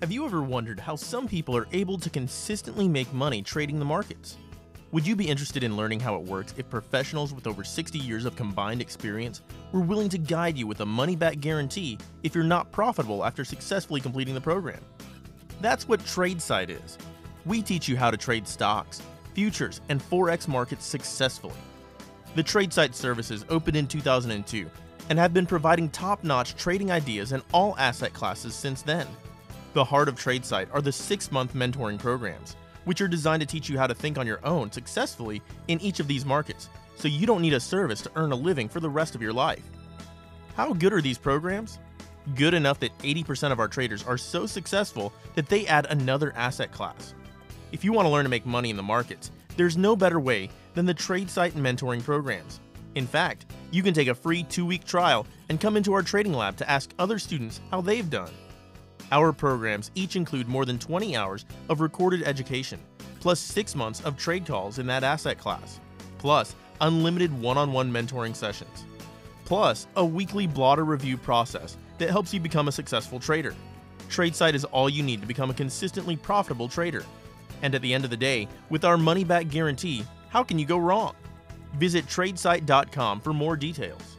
Have you ever wondered how some people are able to consistently make money trading the markets? Would you be interested in learning how it works if professionals with over 60 years of combined experience were willing to guide you with a money back guarantee if you're not profitable after successfully completing the program? That's what TradeSight is. We teach you how to trade stocks, futures, and Forex markets successfully. The TradeSight services opened in 2002 and have been providing top notch trading ideas in all asset classes since then. The heart of TradeSight are the six month mentoring programs, which are designed to teach you how to think on your own successfully in each of these markets, so you don't need a service to earn a living for the rest of your life. How good are these programs? Good enough that 80% of our traders are so successful that they add another asset class. If you want to learn to make money in the markets, there's no better way than the TradeSight mentoring programs. In fact, you can take a free two week trial and come into our trading lab to ask other students how they've done. Our programs each include more than 20 hours of recorded education, plus 6 months of trade calls in that asset class, plus unlimited one on one mentoring sessions, plus a weekly blotter review process that helps you become a successful trader. TradeSight is all you need to become a consistently profitable trader. And at the end of the day, with our money back guarantee, how can you go wrong? Visit tradesight.com for more details.